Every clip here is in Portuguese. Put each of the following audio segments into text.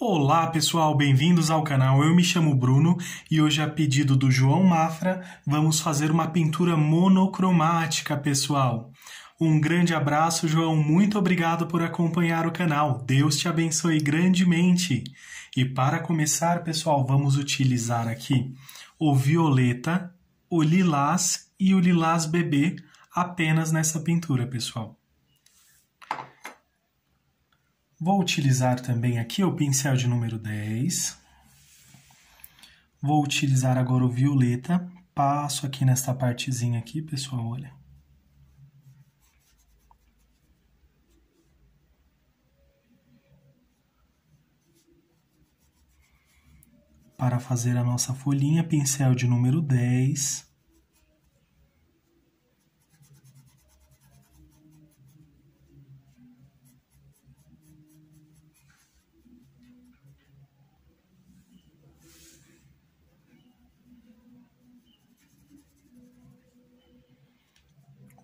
Olá pessoal, bem-vindos ao canal. Eu me chamo Bruno e hoje, a pedido do João Mafra, vamos fazer uma pintura monocromática, pessoal. Um grande abraço, João. Muito obrigado por acompanhar o canal. Deus te abençoe grandemente. E para começar, pessoal, vamos utilizar aqui o violeta, o lilás e o lilás bebê apenas nessa pintura, pessoal. Vou utilizar também aqui o pincel de número 10. Vou utilizar agora o violeta. Passo aqui nesta partezinha aqui, pessoal, olha. Para fazer a nossa folhinha, pincel de número 10.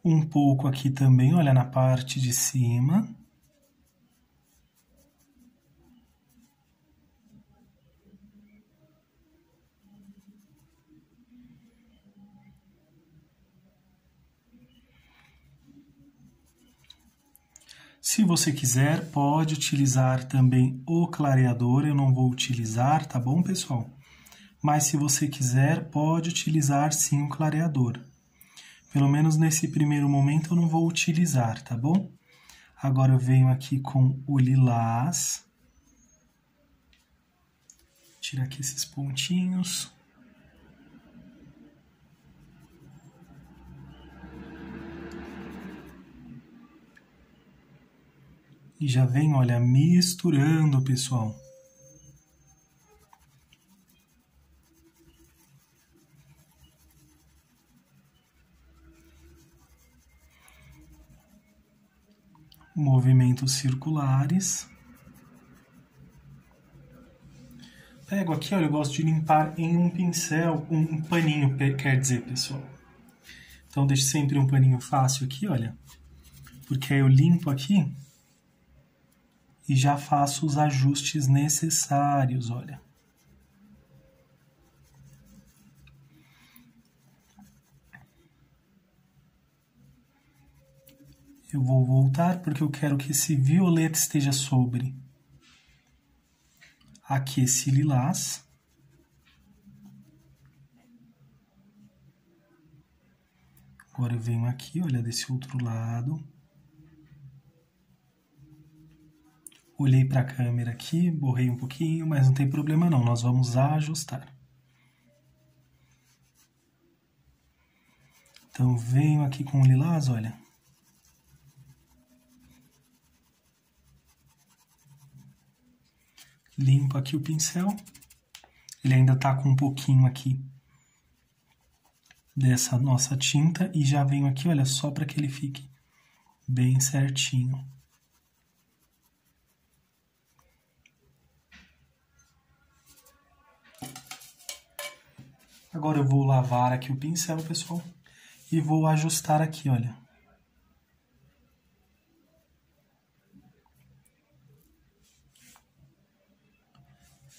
Um pouco aqui também, olha na parte de cima. Se você quiser, pode utilizar também o clareador, eu não vou utilizar, tá bom, pessoal? Mas se você quiser, pode utilizar sim o clareador. Pelo menos nesse primeiro momento eu não vou utilizar, tá bom? Agora eu venho aqui com o lilás. Tira aqui esses pontinhos. E já vem, olha, misturando, pessoal. Movimentos circulares. Pego aqui, olha, eu gosto de limpar em um pincel, um paninho, quer dizer, pessoal. Então, deixe sempre um paninho fácil aqui, olha. Porque aí eu limpo aqui e já faço os ajustes necessários, olha. Eu vou voltar porque eu quero que esse violeta esteja sobre aqui esse lilás. Agora eu venho aqui, olha, desse outro lado. Olhei para a câmera aqui, borrei um pouquinho, mas não tem problema não, nós vamos ajustar. Então venho aqui com o lilás, olha. Limpo aqui o pincel. Ele ainda está com um pouquinho aqui dessa nossa tinta e já venho aqui, olha, só para que ele fique bem certinho. Agora eu vou lavar aqui o pincel, pessoal, e vou ajustar aqui, olha.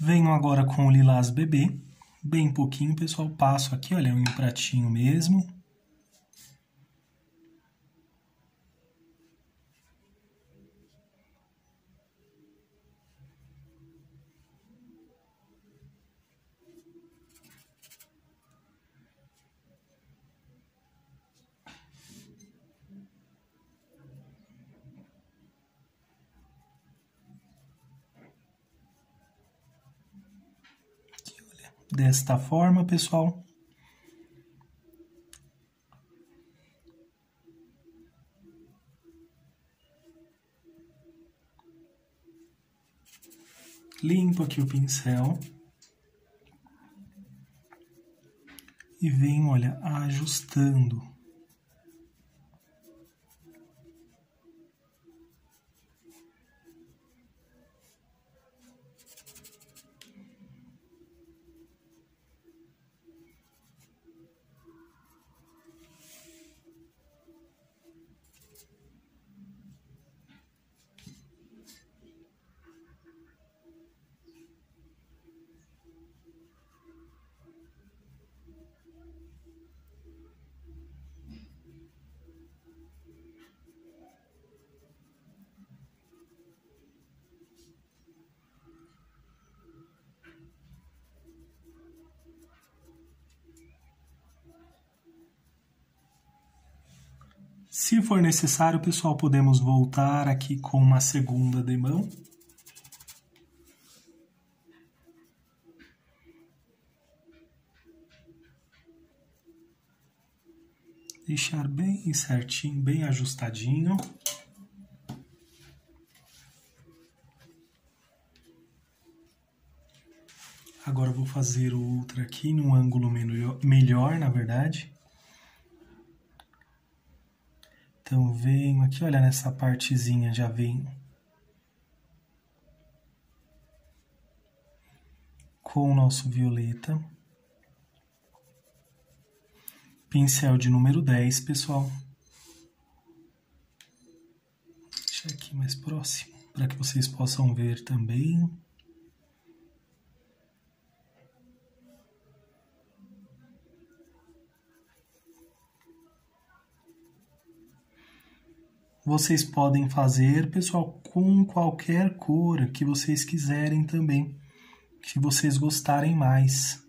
Venho agora com o lilás bebê, bem pouquinho, pessoal, passo aqui, olha, um pratinho mesmo. Desta forma, pessoal. Limpo aqui o pincel. E venho, olha, ajustando. Se for necessário, pessoal, podemos voltar aqui com uma segunda demão. Deixar bem certinho, bem ajustadinho. Agora vou fazer outra aqui num ângulo melhor, na verdade. Então venho aqui, olha nessa partezinha, já vem com o nosso violeta. Pincel de número 10, pessoal. Deixa aqui mais próximo, para que vocês possam ver também. Vocês podem fazer, pessoal, com qualquer cor que vocês quiserem também, que vocês gostarem mais.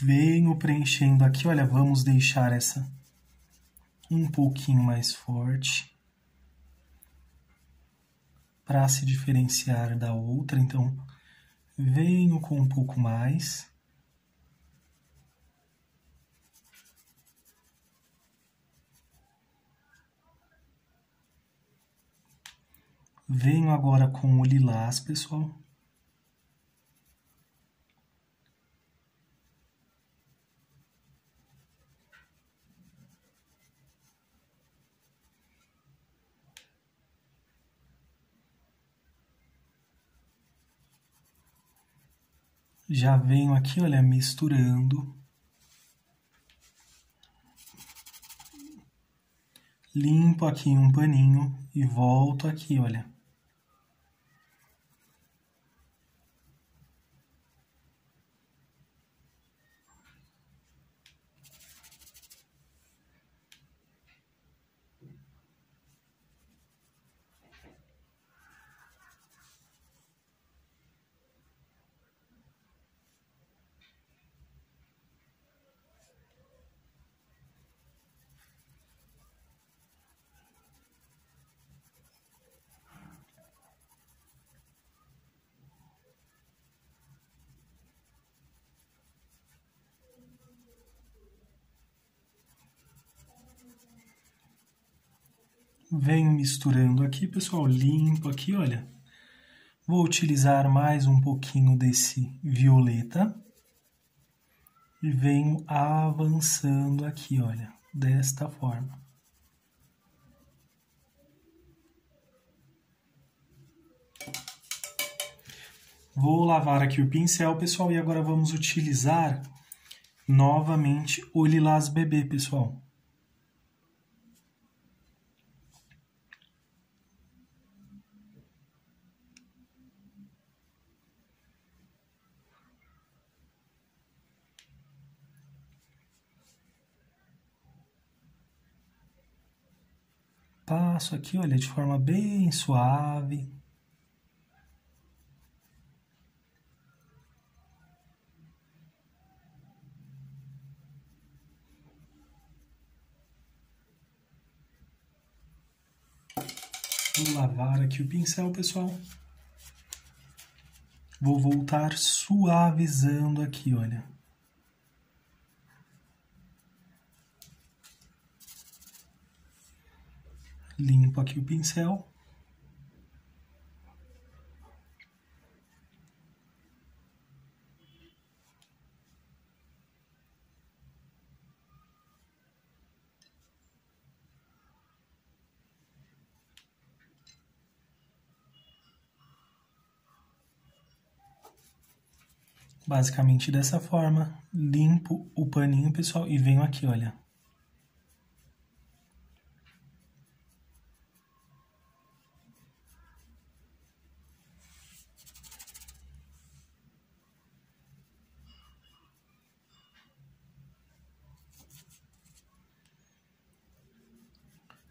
Venho preenchendo aqui, olha, vamos deixar essa um pouquinho mais forte para se diferenciar da outra. Então, venho com um pouco mais. Venho agora com o lilás, pessoal. Já venho aqui, olha, misturando. Limpo aqui um paninho e volto aqui, olha. Venho misturando aqui, pessoal, limpo aqui, olha. Vou utilizar mais um pouquinho desse violeta. E venho avançando aqui, olha, desta forma. Vou lavar aqui o pincel, pessoal, e agora vamos utilizar novamente o lilás bebê, pessoal. Passo aqui, olha, de forma bem suave. Vou lavar aqui o pincel, pessoal. Vou voltar suavizando aqui, olha. Limpo aqui o pincel. Basicamente dessa forma, limpo o paninho, pessoal, e venho aqui, olha.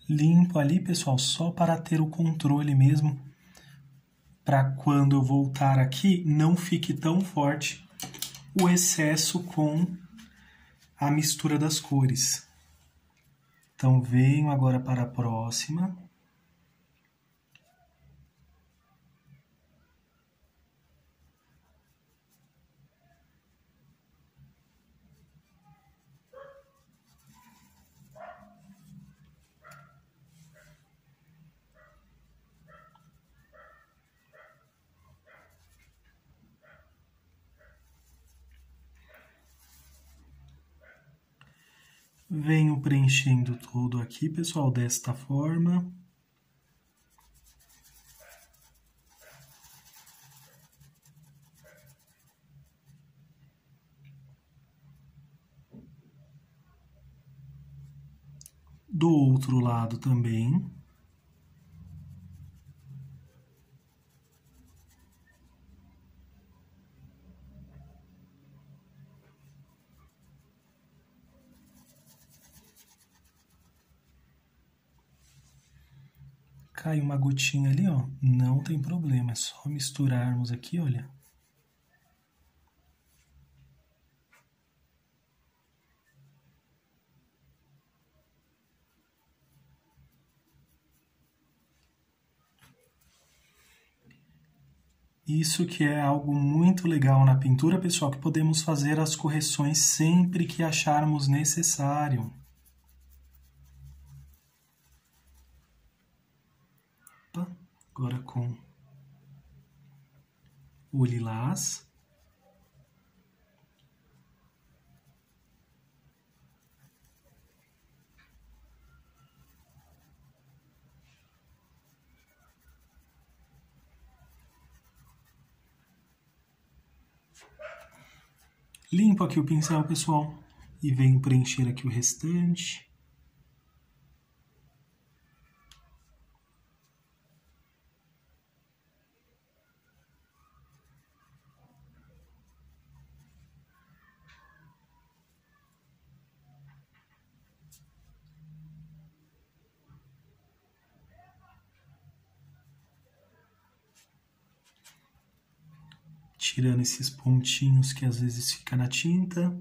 Limpo ali, pessoal, só para ter o controle mesmo, para quando eu voltar aqui não fique tão forte o excesso com a mistura das cores. Então venho agora para a próxima. Venho preenchendo tudo aqui, pessoal, desta forma. Do outro lado também. Cai uma gotinha ali, ó, não tem problema, é só misturarmos aqui, olha. Isso que é algo muito legal na pintura, pessoal, que podemos fazer as correções sempre que acharmos necessário. Agora com o lilás. Limpo aqui o pincel, pessoal, e venho preencher aqui o restante. Tirando esses pontinhos que às vezes fica na tinta.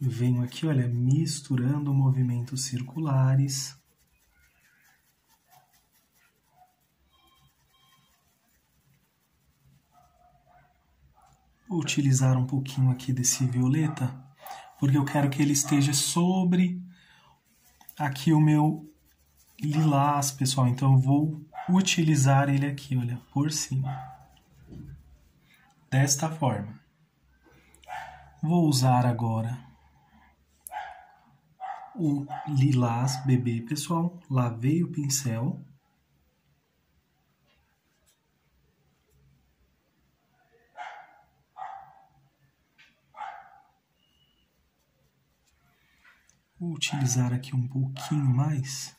Venho aqui, olha, misturando movimentos circulares. Utilizar um pouquinho aqui desse violeta, porque eu quero que ele esteja sobre aqui o meu lilás, pessoal. Então eu vou utilizar ele aqui, olha, por cima. Desta forma. Vou usar agora o lilás bebê, pessoal. Lavei o pincel. Vou utilizar aqui um pouquinho mais.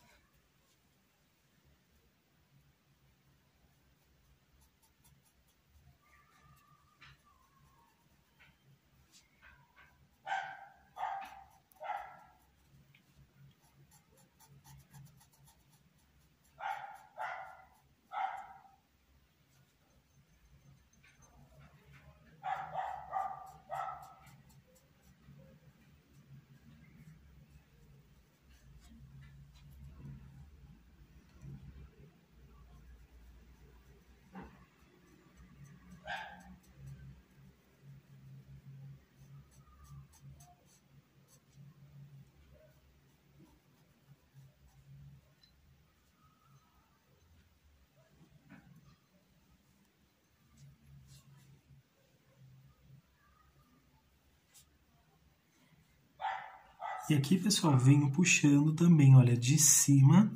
E aqui, pessoal, venho puxando também, olha, de cima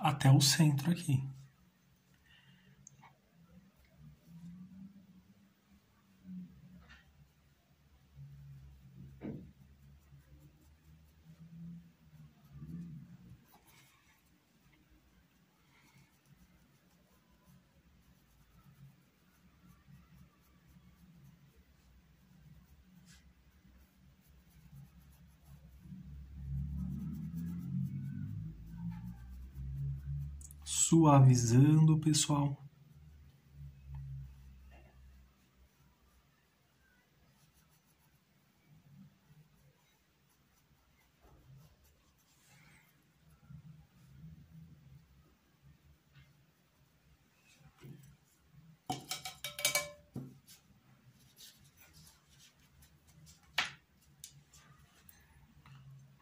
até o centro aqui. Suavizando, pessoal.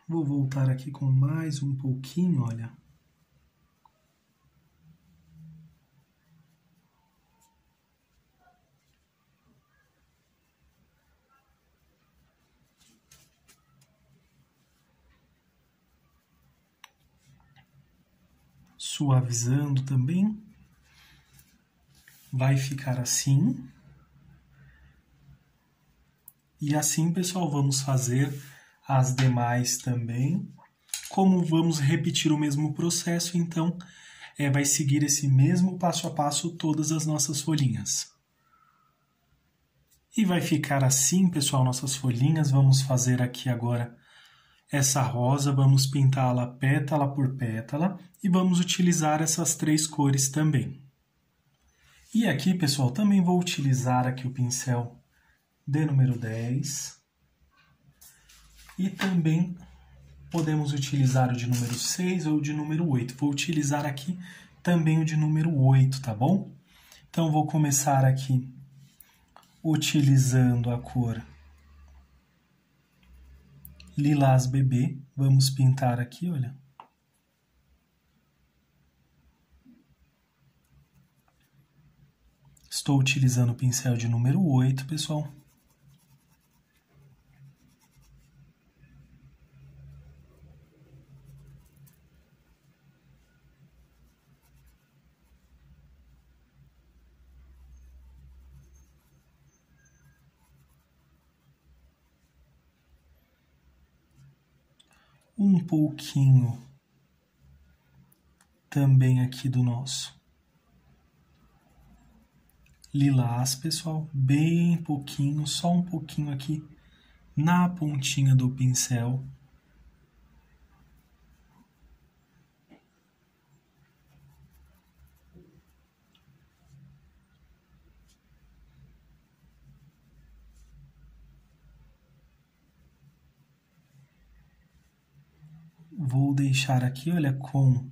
Vou voltar aqui com mais um pouquinho, olha. Suavizando também. Vai ficar assim. E assim, pessoal, vamos fazer as demais também. Como vamos repetir o mesmo processo, então é, vai seguir esse mesmo passo a passo todas as nossas folhinhas. E vai ficar assim, pessoal, nossas folhinhas. Vamos fazer aqui agora essa rosa, vamos pintá-la pétala por pétala e vamos utilizar essas três cores também. E aqui, pessoal, também vou utilizar aqui o pincel de número 10 e também podemos utilizar o de número 6 ou de número 8. Vou utilizar aqui também o de número 8, tá bom? Então, vou começar aqui utilizando a cor lilás bebê. Vamos pintar aqui, olha. Estou utilizando o pincel de número 8, pessoal. um pouquinho também aqui do nosso lilás, pessoal, bem pouquinho, só um pouquinho aqui na pontinha do pincel. vou deixar aqui, olha, com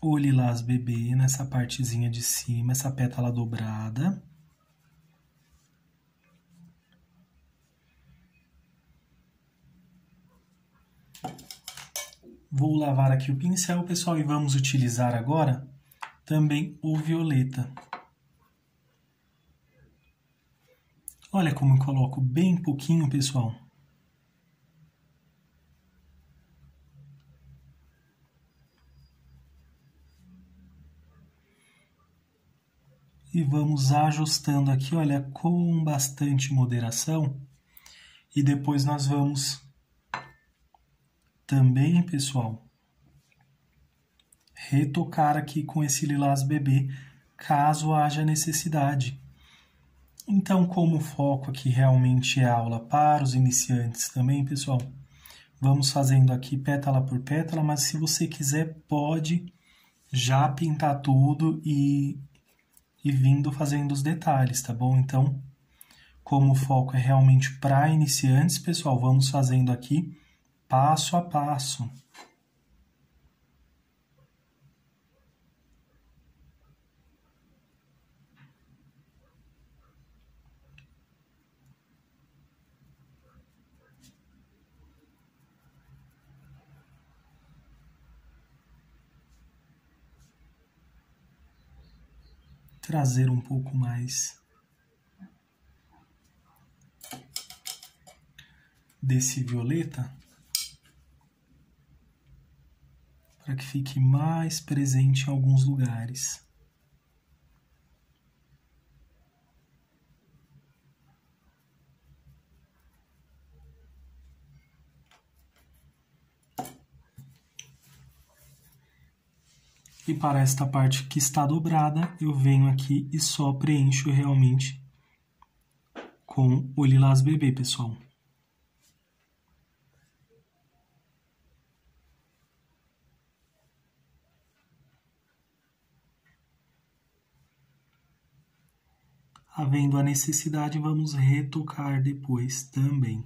o lilás bebê nessa partezinha de cima, essa pétala dobrada. Vou lavar aqui o pincel, pessoal, e vamos utilizar agora também o violeta. Olha como eu coloco bem pouquinho, pessoal. E vamos ajustando aqui, olha, com bastante moderação. E depois nós vamos também, pessoal, retocar aqui com esse lilás bebê, caso haja necessidade. Então, como o foco aqui realmente é aula para os iniciantes também, pessoal, vamos fazendo aqui pétala por pétala, mas se você quiser, pode já pintar tudo e e vindo fazendo os detalhes, tá bom? Então, como o foco é realmente para iniciantes, pessoal, vamos fazendo aqui passo a passo. trazer um pouco mais desse violeta para que fique mais presente em alguns lugares. E para esta parte que está dobrada, eu venho aqui e só preencho realmente com o lilás bebê, pessoal. Havendo a necessidade, vamos retocar depois também.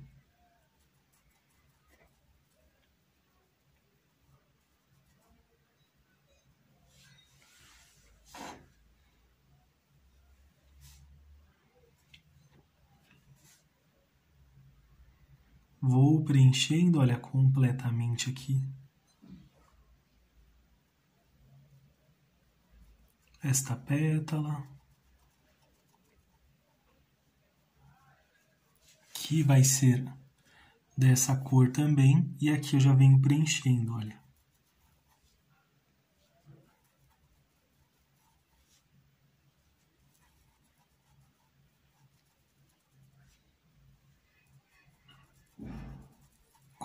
Vou preenchendo, olha, completamente aqui. Esta pétala. Aqui vai ser dessa cor também. E aqui eu já venho preenchendo, olha.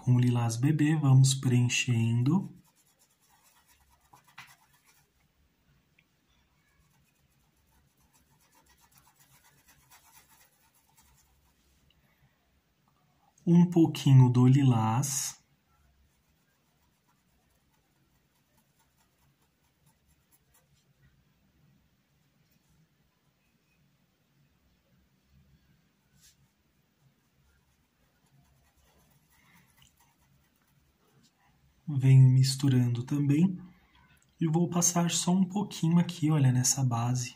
Com o lilás bebê, vamos preenchendo. Um pouquinho do lilás. Venho misturando também e vou passar só um pouquinho aqui, olha, nessa base.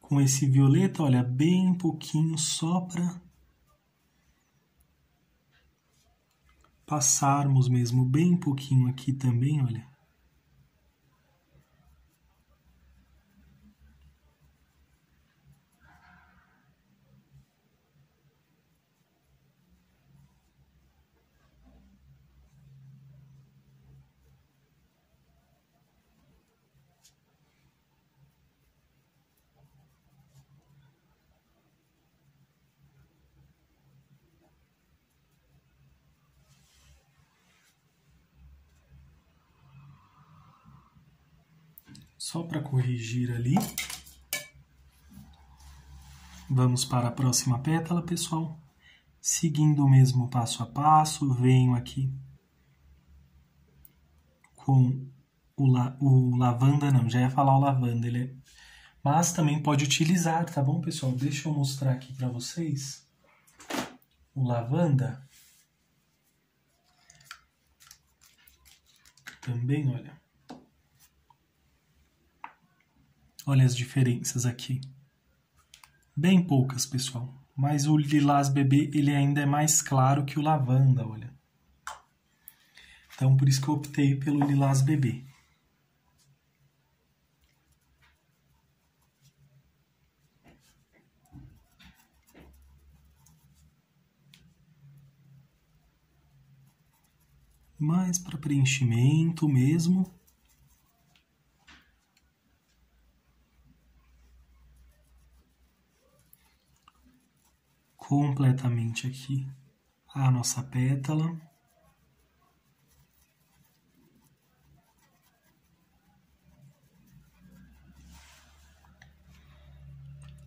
Com esse violeta, olha, bem pouquinho só para passarmos mesmo bem pouquinho aqui também, olha. Só para corrigir ali. Vamos para a próxima pétala, pessoal. Seguindo o mesmo passo a passo, venho aqui com o, la, o lavanda, não, já ia falar o lavanda, ele é... Mas também pode utilizar, tá bom, pessoal? Deixa eu mostrar aqui para vocês o lavanda. Também, olha. Olha as diferenças aqui. Bem poucas, pessoal. Mas o lilás bebê, ele ainda é mais claro que o lavanda, olha. Então, por isso que eu optei pelo lilás bebê. mais para preenchimento mesmo. Completamente aqui a nossa pétala.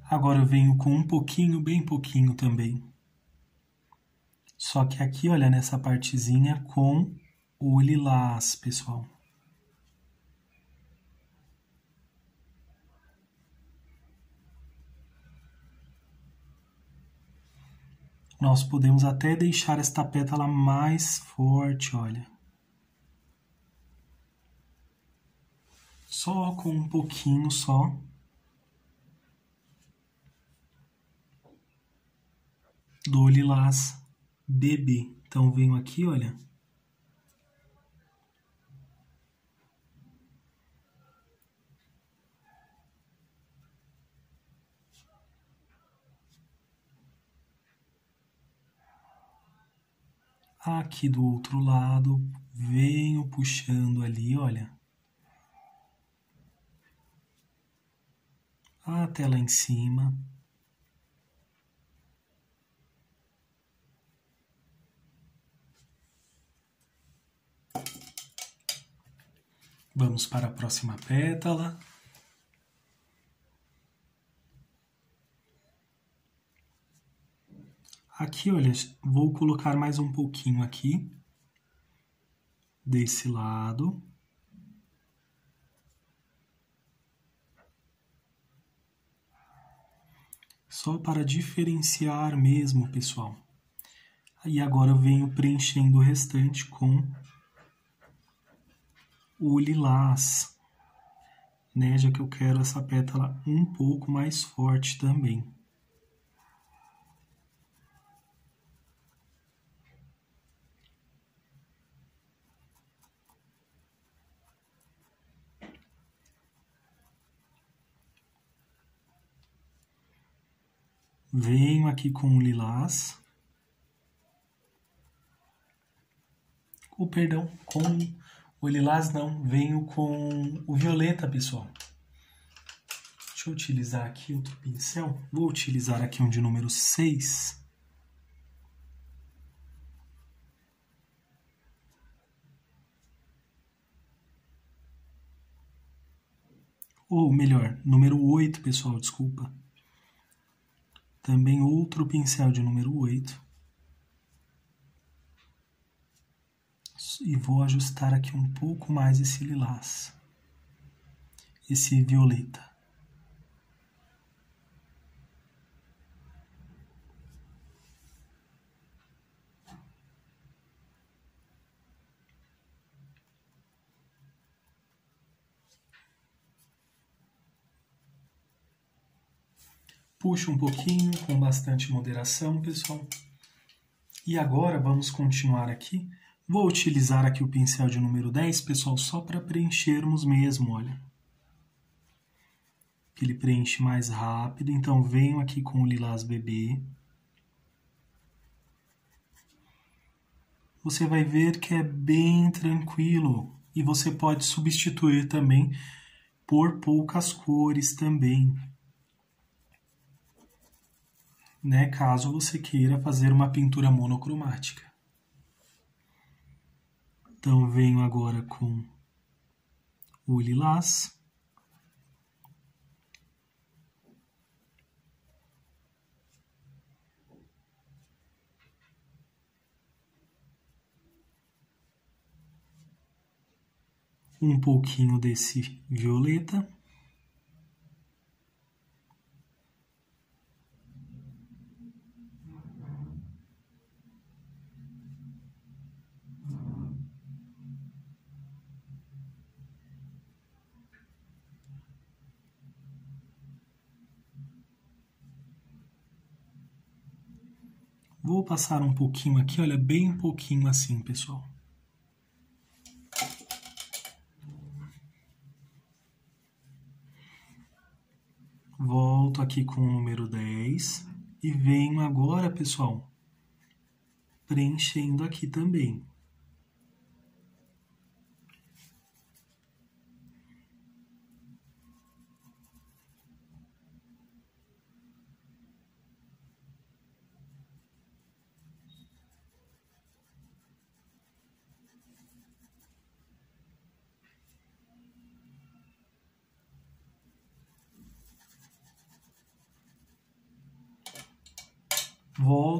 Agora eu venho com um pouquinho, bem pouquinho também. Só que aqui, olha, nessa partezinha com o lilás, pessoal. Nós podemos até deixar esta pétala mais forte, olha. Só com um pouquinho só. Do lilás bebê. Então venho aqui, olha. Aqui do outro lado, venho puxando ali, olha. Até lá em cima. Vamos para a próxima pétala. Aqui, olha, vou colocar mais um pouquinho aqui, desse lado. Só para diferenciar mesmo, pessoal. E agora eu venho preenchendo o restante com o lilás, né? Já que eu quero essa pétala um pouco mais forte também. Venho aqui com o lilás. O perdão, com o lilás não, venho com o violeta, pessoal. Deixa eu utilizar aqui outro pincel. Vou utilizar aqui um de número 6. Ou melhor, número 8, pessoal, desculpa. Também outro pincel de número 8. e vou ajustar aqui um pouco mais esse lilás, esse violeta. Puxa um pouquinho com bastante moderação, pessoal. E agora vamos continuar aqui Vou utilizar aqui o pincel de número 10, pessoal, só para preenchermos mesmo, olha. Que ele preenche mais rápido, então venho aqui com o lilás bebê. Você vai ver que é bem tranquilo e você pode substituir também por poucas cores também. Né, caso você queira fazer uma pintura monocromática. Então venho agora com o lilás. Um pouquinho desse violeta. Vou passar um pouquinho aqui, olha, bem pouquinho assim, pessoal. Volto aqui com o número 10 e venho agora, pessoal, preenchendo aqui também.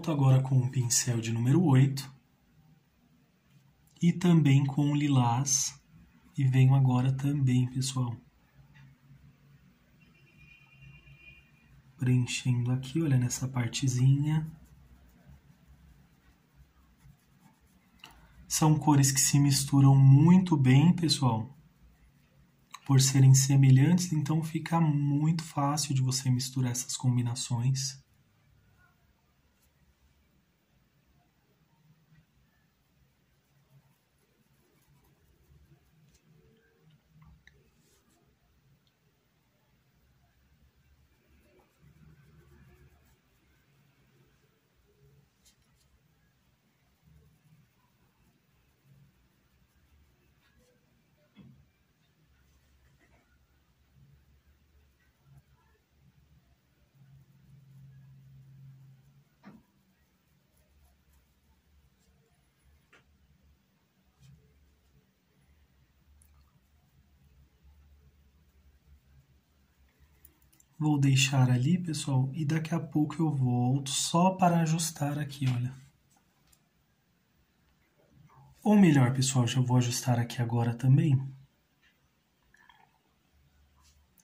Volto agora com o pincel de número 8 e também com o lilás e venho agora também, pessoal, preenchendo aqui, olha nessa partezinha. São cores que se misturam muito bem, pessoal. Por serem semelhantes, então fica muito fácil de você misturar essas combinações. Vou deixar ali, pessoal, e daqui a pouco eu volto só para ajustar aqui, olha. Ou melhor, pessoal, já vou ajustar aqui agora também.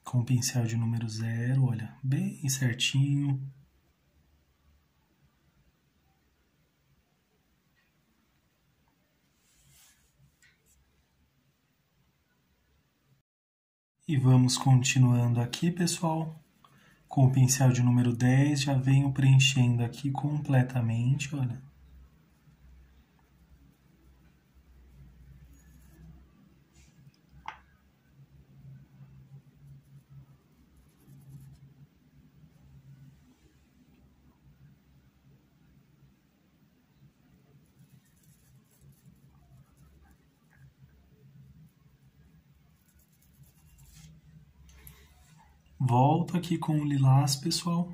Com o pincel de número zero, olha, bem certinho. E vamos continuando aqui, pessoal. Com o pincel de número 10, já venho preenchendo aqui completamente, olha. Volto aqui com o lilás, pessoal.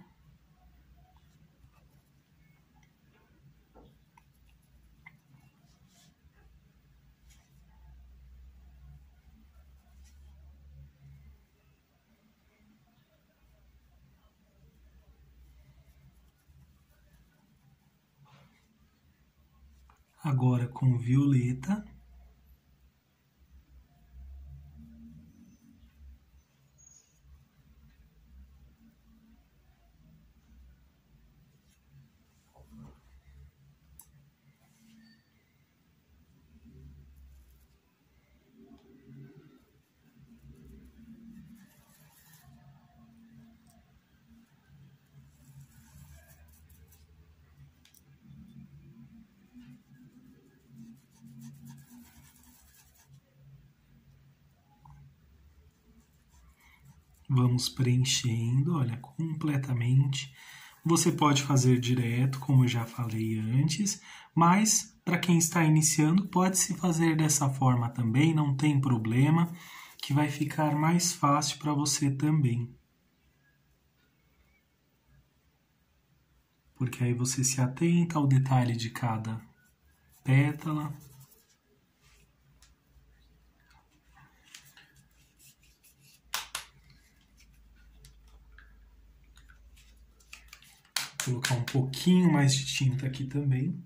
Agora com violeta. Preenchendo, olha, completamente. Você pode fazer direto, como eu já falei antes, mas para quem está iniciando, pode se fazer dessa forma também, não tem problema, que vai ficar mais fácil para você também. Porque aí você se atenta ao detalhe de cada pétala. Colocar um pouquinho mais de tinta aqui também.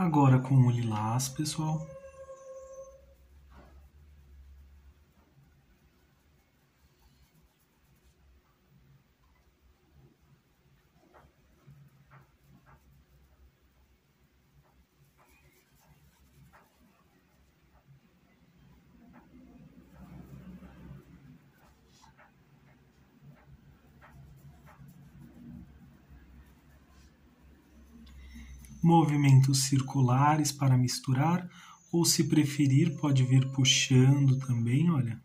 Agora lilás, pessoal. Movimentos circulares para misturar, ou se preferir, pode vir puxando também, olha.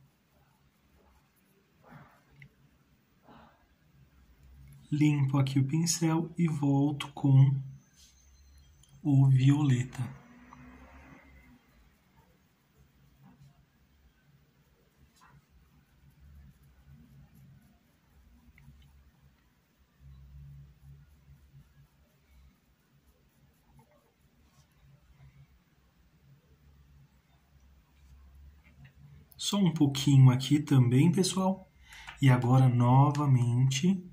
Limpo aqui o pincel e volto com o violeta. Só um pouquinho aqui também, pessoal. E agora novamente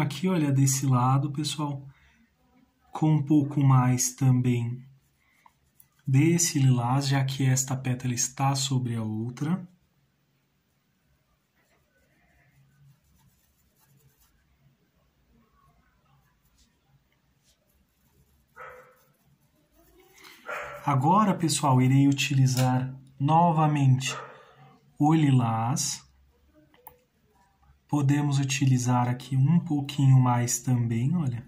Aqui, olha, desse lado, pessoal, com um pouco mais também desse lilás, já que esta pétala está sobre a outra. Agora, pessoal, irei utilizar novamente o lilás. Podemos utilizar aqui um pouquinho mais também, olha.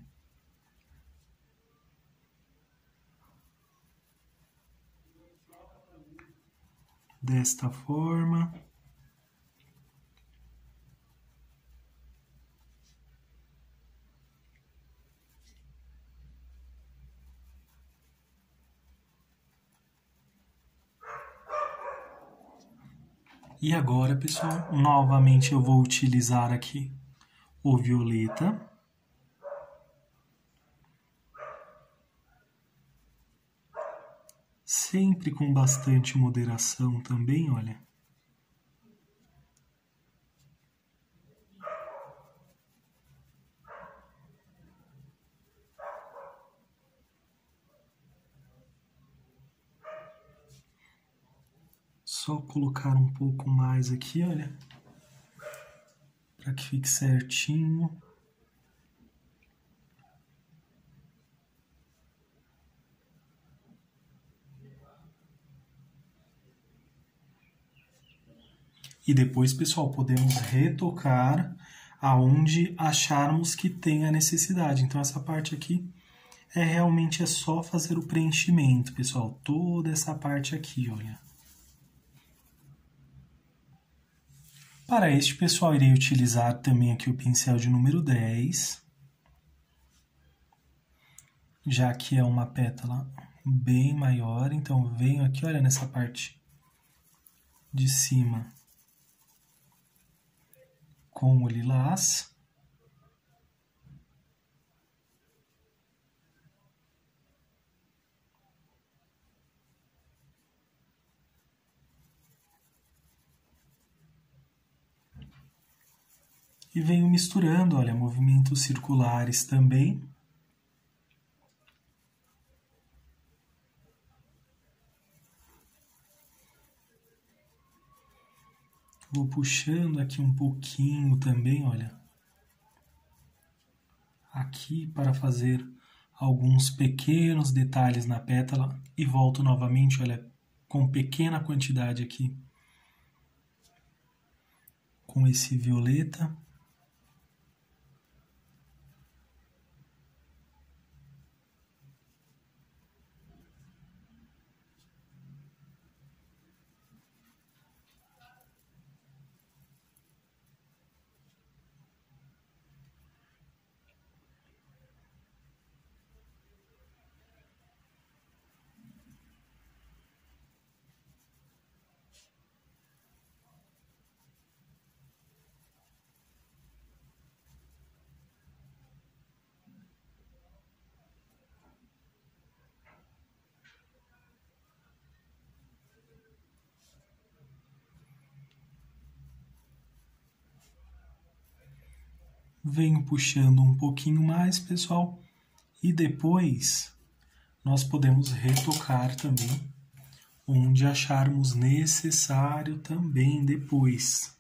Desta forma. E agora, pessoal, novamente eu vou utilizar aqui o violeta. Sempre com bastante moderação também, olha. só colocar um pouco mais aqui, olha, para que fique certinho. E depois, pessoal, podemos retocar aonde acharmos que tem a necessidade. Então, essa parte aqui é realmente é só fazer o preenchimento, pessoal. Toda essa parte aqui, olha. Para este, pessoal, irei utilizar também aqui o pincel de número 10, já que é uma pétala bem maior, então venho aqui, olha, nessa parte de cima com o lilás. E venho misturando, olha, movimentos circulares também. Vou puxando aqui um pouquinho também, olha. Aqui para fazer alguns pequenos detalhes na pétala e volto novamente, olha, com pequena quantidade aqui com esse violeta. Venho puxando um pouquinho mais, pessoal, e depois nós podemos retocar também onde acharmos necessário também depois.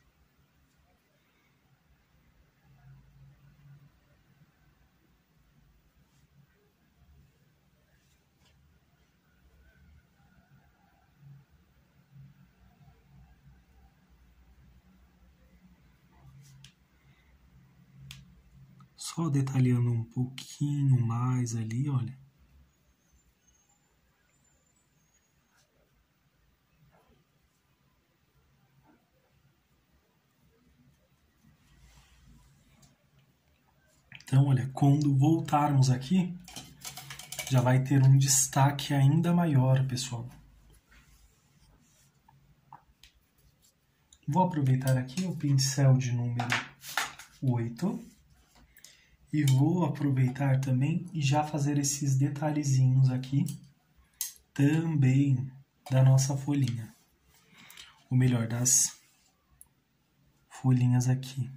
Só detalhando um pouquinho mais ali, olha. Então, olha, quando voltarmos aqui, já vai ter um destaque ainda maior, pessoal. Vou aproveitar aqui o pincel de número 8 e vou aproveitar também e já fazer esses detalhezinhos aqui também da nossa folhinha. O melhor das folhinhas aqui.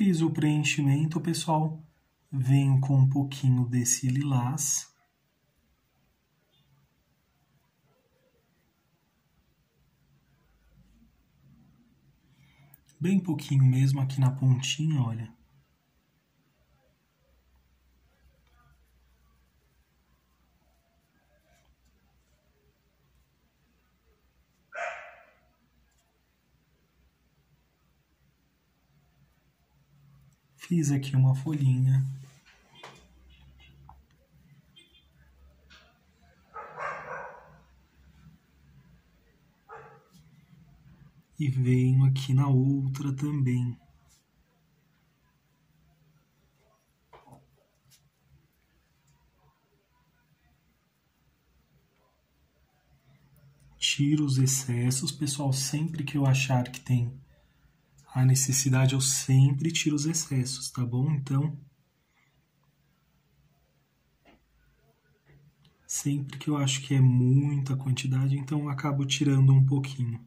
Fiz o preenchimento, pessoal. Venho com um pouquinho desse lilás. Bem pouquinho mesmo aqui na pontinha, olha. Fiz aqui uma folhinha. E venho aqui na outra também. Tiro os excessos, pessoal, sempre que eu achar que tem a necessidade eu sempre tiro os excessos, tá bom? Então, sempre que eu acho que é muita quantidade, então eu acabo tirando um pouquinho.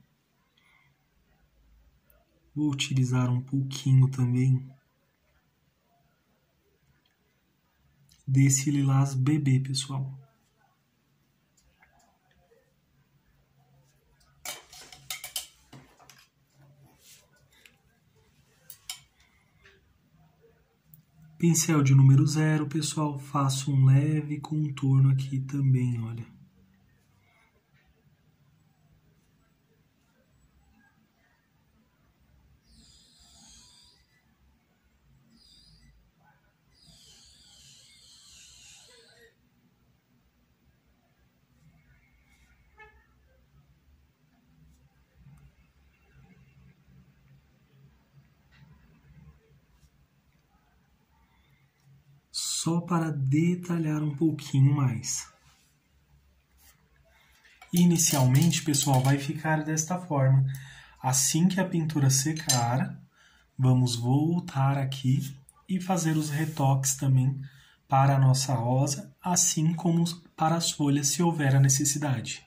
Vou utilizar um pouquinho também desse lilás bebê, pessoal. Pincel de número zero, pessoal, faço um leve contorno aqui também, olha. Só para detalhar um pouquinho mais. Inicialmente, pessoal, vai ficar desta forma. Assim que a pintura secar, vamos voltar aqui e fazer os retoques também para a nossa rosa, assim como para as folhas, se houver a necessidade.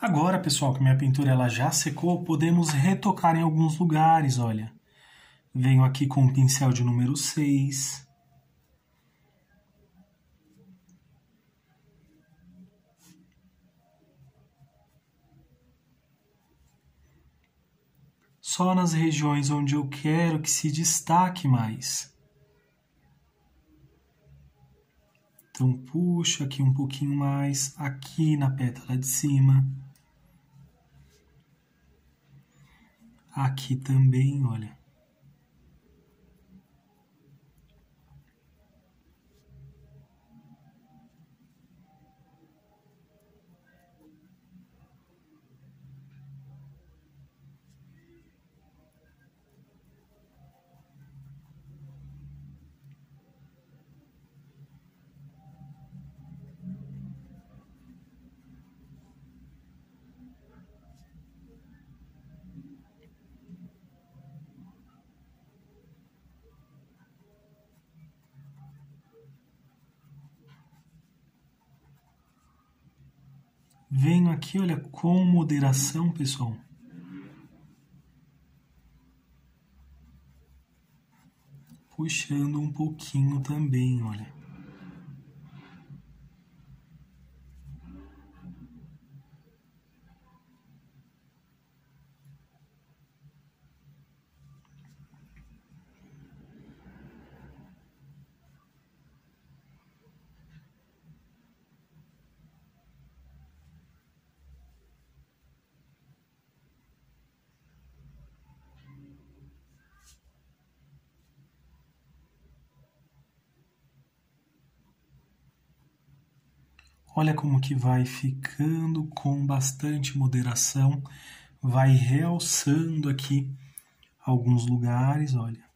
Agora, pessoal, que minha pintura ela já secou, podemos retocar em alguns lugares, olha. Venho aqui com o pincel de número 6, só nas regiões onde eu quero que se destaque mais. Então, puxa aqui um pouquinho mais, aqui na pétala de cima. Aqui também, olha. Venho aqui, olha, com moderação, pessoal. Puxando um pouquinho também, olha. Olha como que vai ficando com bastante moderação, vai realçando aqui alguns lugares, olha.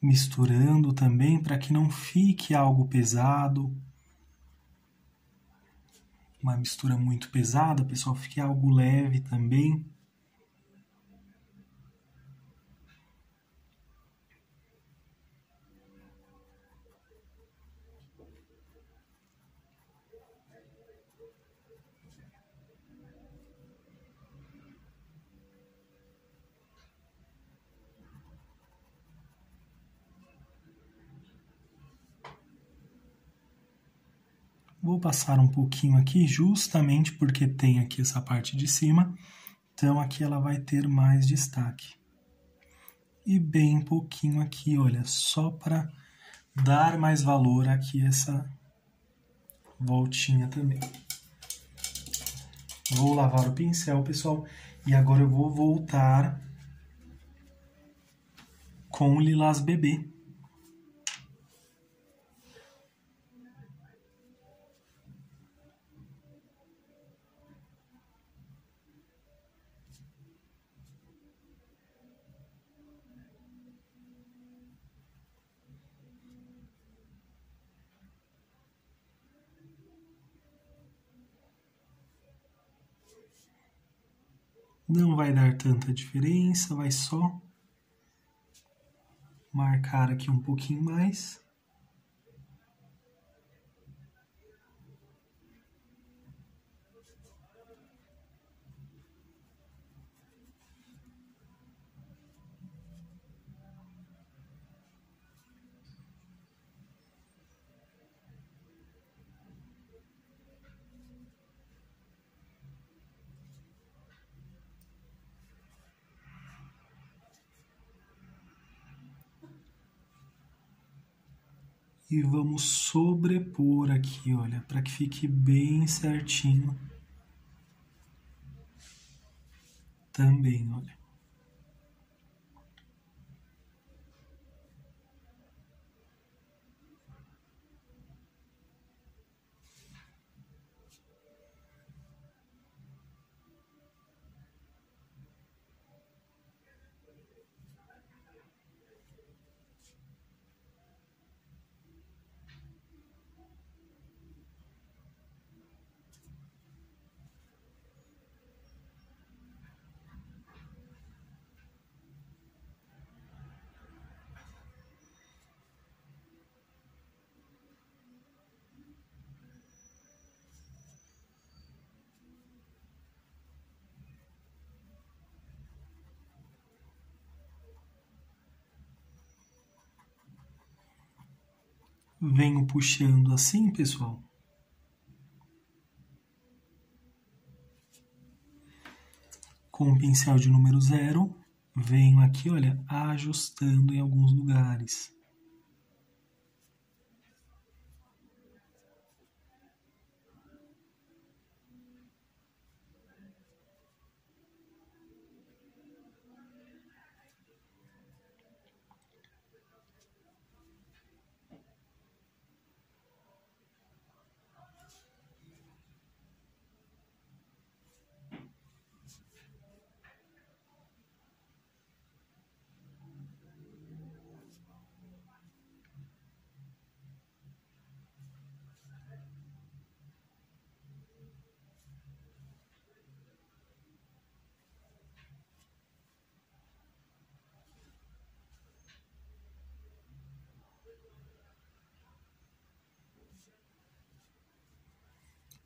Misturando também para que não fique algo pesado uma mistura muito pesada, pessoal, fique algo leve também. Vou passar um pouquinho aqui, justamente porque tem aqui essa parte de cima, então aqui ela vai ter mais destaque. E bem pouquinho aqui, olha, só para dar mais valor aqui essa voltinha também. Vou lavar o pincel, pessoal, e agora eu vou voltar com o lilás bebê. Não vai dar tanta diferença, vai só marcar aqui um pouquinho mais. E vamos sobrepor aqui, olha, para que fique bem certinho. Também, olha. Venho puxando assim, pessoal. Com o pincel de número zero, venho aqui, olha, ajustando em alguns lugares.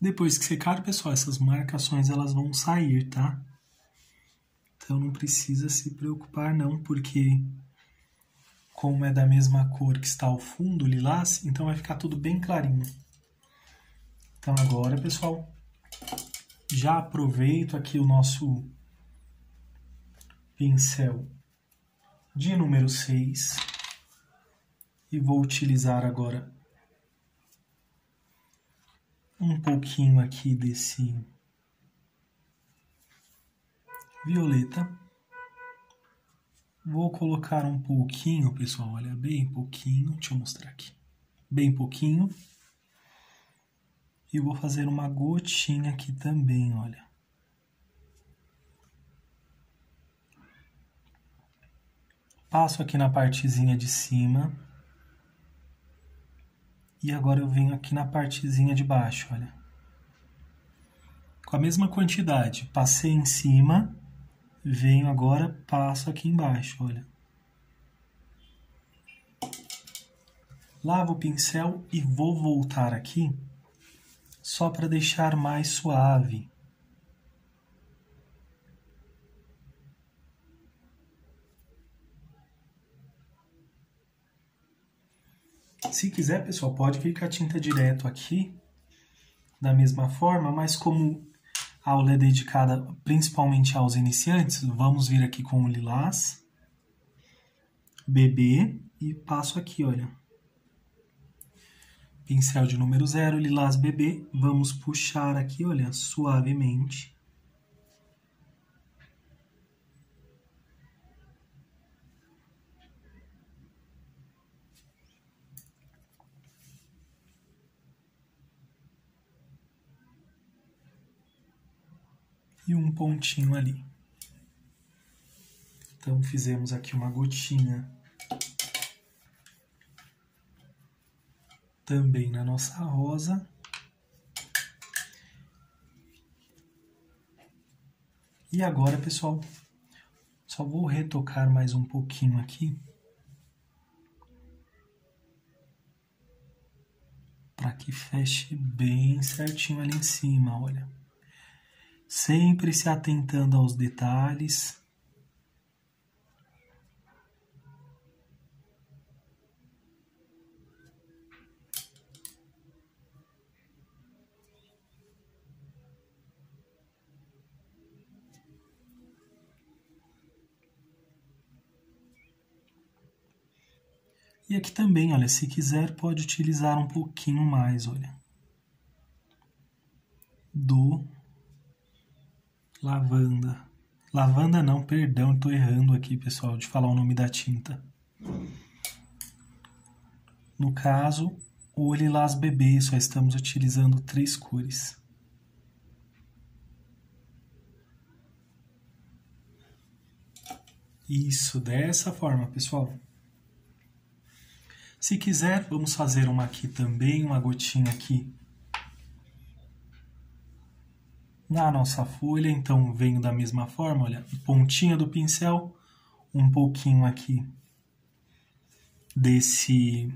Depois que secar, pessoal, essas marcações elas vão sair, tá? Então não precisa se preocupar não, porque como é da mesma cor que está o fundo lilás, então vai ficar tudo bem clarinho. Então agora, pessoal, já aproveito aqui o nosso pincel de número 6 e vou utilizar agora um pouquinho aqui desse violeta. Vou colocar um pouquinho, pessoal, olha, bem pouquinho, deixa eu mostrar aqui. Bem pouquinho. E vou fazer uma gotinha aqui também, olha. Passo aqui na partezinha de cima. E agora eu venho aqui na partezinha de baixo, olha. Com a mesma quantidade, passei em cima, venho agora, passo aqui embaixo, olha. Lavo o pincel e vou voltar aqui só para deixar mais suave. Se quiser, pessoal, pode vir com a tinta direto aqui da mesma forma, mas como a aula é dedicada principalmente aos iniciantes, vamos vir aqui com o lilás, bebê e passo aqui, olha. Pincel de número zero, lilás bebê, vamos puxar aqui, olha, suavemente. E um pontinho ali. Então, fizemos aqui uma gotinha também na nossa rosa. E agora, pessoal, só vou retocar mais um pouquinho aqui. Para que feche bem certinho ali em cima, olha sempre se atentando aos detalhes. E aqui também, olha, se quiser pode utilizar um pouquinho mais, olha. Do Lavanda. Lavanda não, perdão, estou errando aqui, pessoal, de falar o nome da tinta. No caso, o lilás bebê, só estamos utilizando três cores. Isso, dessa forma, pessoal. Se quiser, vamos fazer uma aqui também, uma gotinha aqui na nossa folha. Então, venho da mesma forma, olha, pontinha do pincel, um pouquinho aqui desse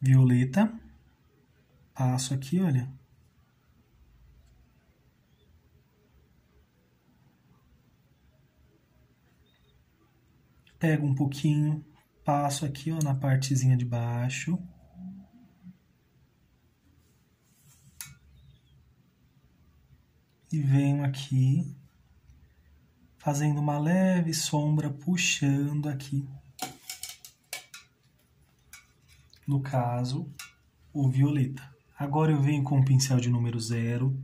violeta. Passo aqui, olha. Pego um pouquinho, passo aqui ó, na partezinha de baixo. E venho aqui fazendo uma leve sombra puxando aqui. No caso, o violeta. Agora eu venho com o pincel de número zero,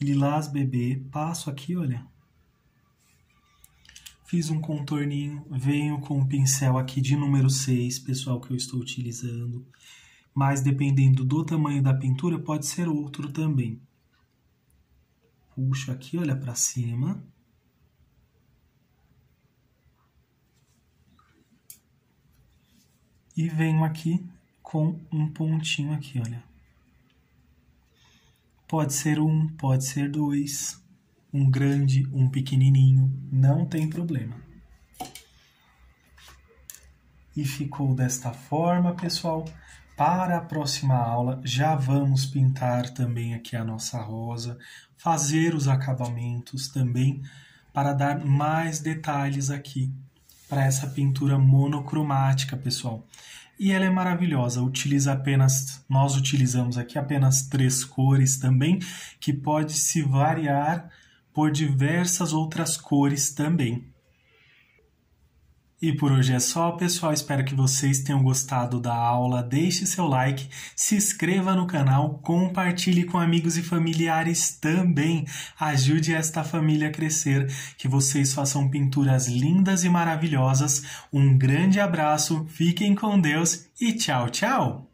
lilás bebê, passo aqui, olha. Fiz um contorninho, venho com o pincel aqui de número 6, pessoal, que eu estou utilizando. Mas dependendo do tamanho da pintura, pode ser outro também puxo aqui, olha para cima. E venho aqui com um pontinho aqui, olha. Pode ser um, pode ser dois, um grande, um pequenininho, não tem problema. E ficou desta forma, pessoal. Para a próxima aula, já vamos pintar também aqui a nossa rosa, fazer os acabamentos também, para dar mais detalhes aqui para essa pintura monocromática, pessoal. E ela é maravilhosa, utiliza apenas, nós utilizamos aqui apenas três cores também, que pode se variar por diversas outras cores também. E por hoje é só, pessoal. Espero que vocês tenham gostado da aula. Deixe seu like, se inscreva no canal, compartilhe com amigos e familiares também. Ajude esta família a crescer. Que vocês façam pinturas lindas e maravilhosas. Um grande abraço, fiquem com Deus e tchau, tchau!